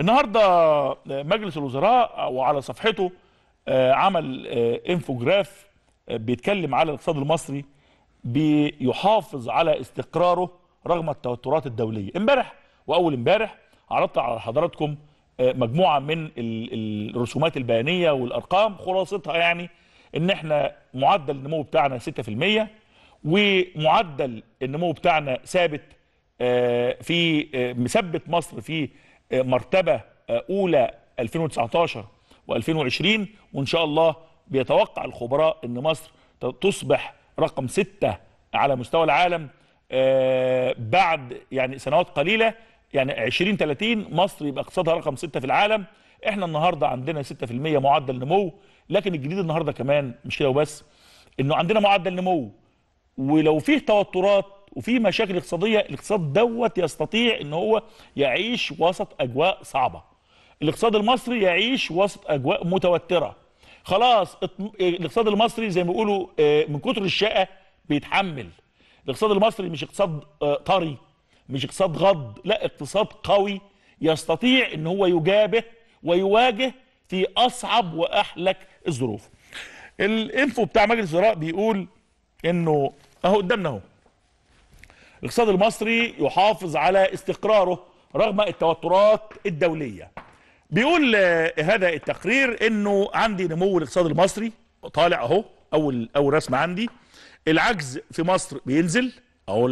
النهارده مجلس الوزراء وعلى صفحته آه، عمل آه، انفوجراف آه، بيتكلم على الاقتصاد المصري بيحافظ على استقراره رغم التوترات الدولية. امبارح وأول امبارح عرضت على حضراتكم مجموعة من ال- الرسومات البيانية والأرقام خلاصتها يعني إن إحنا معدل النمو بتاعنا 6% ومعدل النمو بتاعنا ثابت في مثبت مصر في مرتبة أولى 2019 و2020 وإن شاء الله بيتوقع الخبراء إن مصر تصبح رقم ستة على مستوى العالم آه، بعد يعني سنوات قليلة يعني 2030 مصر يبقى اقتصادها رقم ستة في العالم. إحنا النهارده عندنا 6% معدل نمو لكن الجديد النهارده كمان مش كده وبس إنه عندنا معدل نمو ولو فيه توترات وفيه مشاكل اقتصادية الاقتصاد دوت يستطيع إن هو يعيش وسط أجواء صعبة. الاقتصاد المصري يعيش وسط أجواء متوترة. خلاص الاقتصاد المصري زي ما بيقولوا آه، من كتر الشقة بيتحمل. الاقتصاد المصري مش اقتصاد آه، طري مش اقتصاد غض لا اقتصاد قوي يستطيع إن هو يجابه ويواجه في أصعب وأحلك الظروف. الإنفو بتاع مجلس الوزراء بيقول إنه أهو قدامنا أهو. الاقتصاد المصري يحافظ على استقراره رغم التوترات الدولية. بيقول آه، هذا التقرير إنه عندي نمو الاقتصاد المصري طالع أهو أول أول رسمه عندي. العجز في مصر بينزل أهو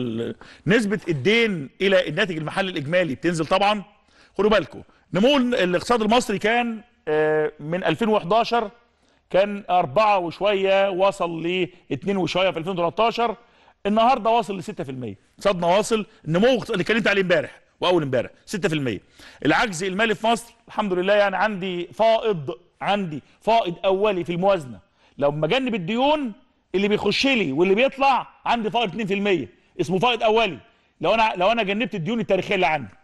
نسبة الدين إلى الناتج المحلي الإجمالي بتنزل طبعا. خدوا بالكم نمو الاقتصاد المصري كان آه، من 2011 كان أربعة وشوية وصل ل 2 وشوية في 2013 النهارده واصل ل 6% اقتصادنا واصل النمو اللي اتكلمت عليه امبارح وأول امبارح 6% العجز المالي في مصر الحمد لله يعني عندي فائض عندي فائض أولي في الموازنة. لو مجنب الديون اللي بيخش لي واللي بيطلع عندي فائض 2% اسمه فائض أولي. لو أنا لو أنا جنبت الديون التاريخية اللي عندي.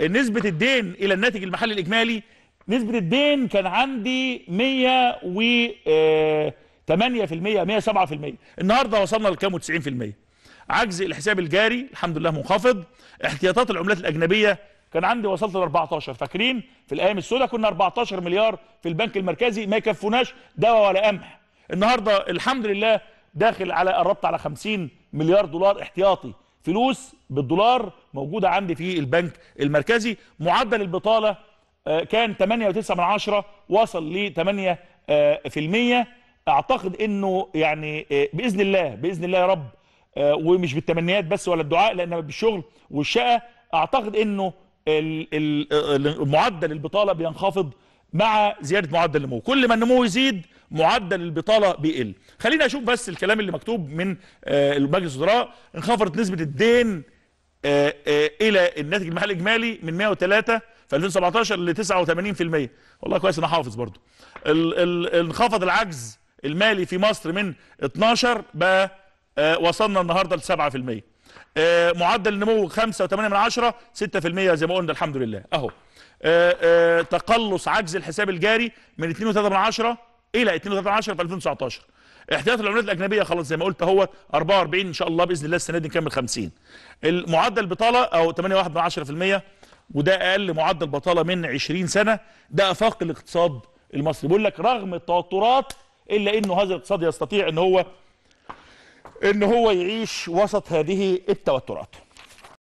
نسبة الدين إلى الناتج المحلي الإجمالي نسبة الدين كان عندي 100 و آه، 8% 107% النهارده وصلنا لكام؟ 90% عجز الحساب الجاري الحمد لله منخفض. احتياطات العملات الأجنبية كان عندي وصلت ل 14 فاكرين؟ في الأيام السوداء كنا 14 مليار في البنك المركزي ما يكفوناش دواء ولا قمح. النهارده الحمد لله داخل على قربت على 50 مليار دولار احتياطي. فلوس بالدولار موجودة عندي في البنك المركزي. معدل البطالة آه، كان 8.9 من عشرة وصل ل 8 آه، في المية. اعتقد انه يعني آه، باذن الله باذن الله يا رب آه، ومش بالتمنيات بس ولا الدعاء لانما بالشغل والشقة اعتقد انه معدل البطالة بينخفض مع زيادة معدل النمو. كل ما النمو يزيد معدل البطالة بيقل. خلينا أشوف بس الكلام اللي مكتوب من آه، مجلس الوزراء. انخفضت نسبة الدين إلى الناتج المحلي الإجمالي من 103 في 2017 ل 89% والله كويس أنا حافظ برضو. انخفض العجز المالي في مصر من 12 بقى آه، وصلنا النهارده ل 7% آه، معدل النمو 5.8 من عشرة 6% زي ما قلنا الحمد لله. أهو. آه، تقلص عجز الحساب الجاري من 2.3 من عشرة إلى 2.3 من عشرة في 2019 احتياط العملات الأجنبية خلاص زي ما قلت اهو 44 إن شاء الله بإذن الله السنة دي نكمل 50 المعدل البطاله أو 8.1 من عشرة في المية وده أقل معدل بطالة من 20 سنة. ده أفاق الاقتصاد المصري. بيقول لك رغم التوترات إلا إنه هذا الاقتصاد يستطيع إن هو إن هو يعيش وسط هذه التوترات.